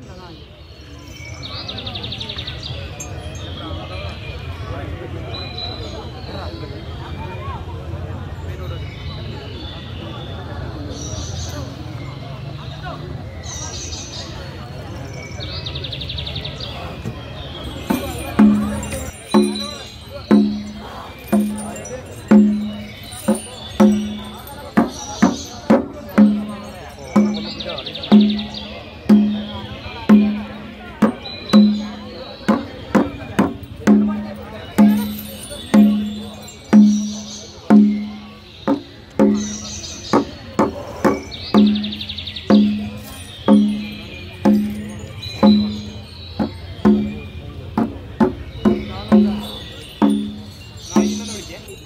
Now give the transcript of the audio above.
看到那。aqui.